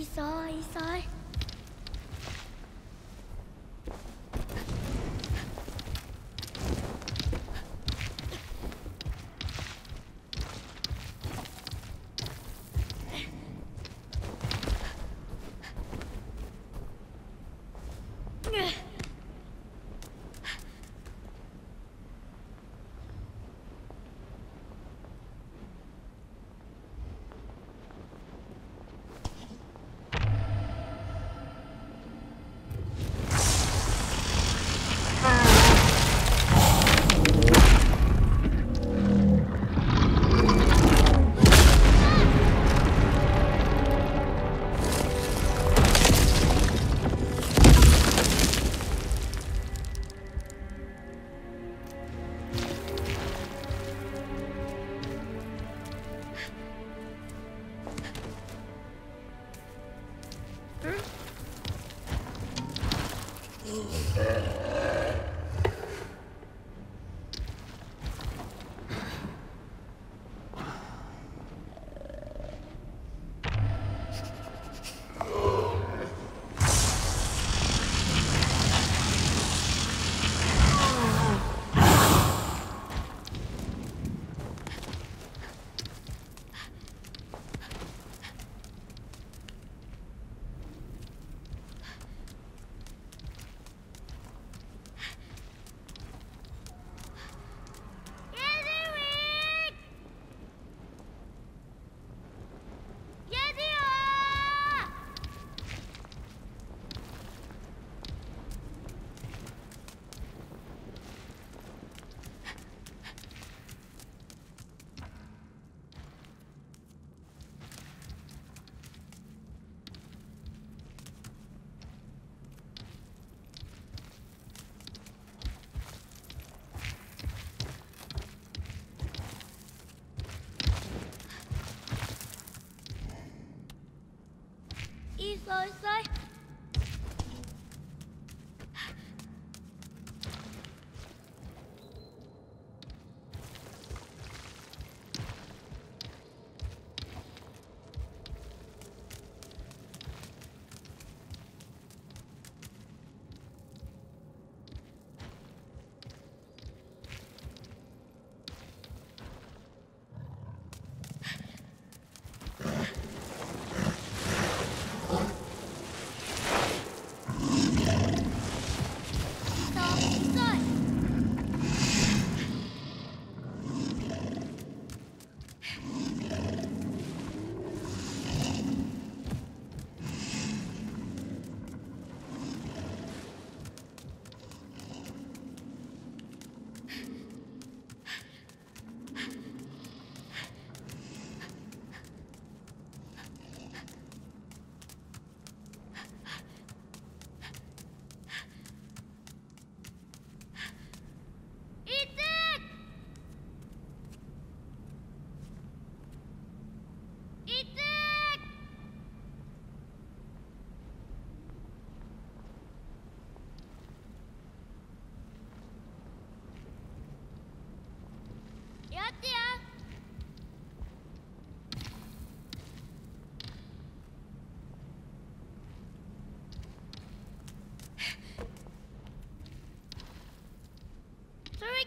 急い急い。Túi.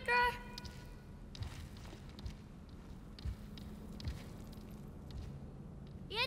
Sorry, girl. 얘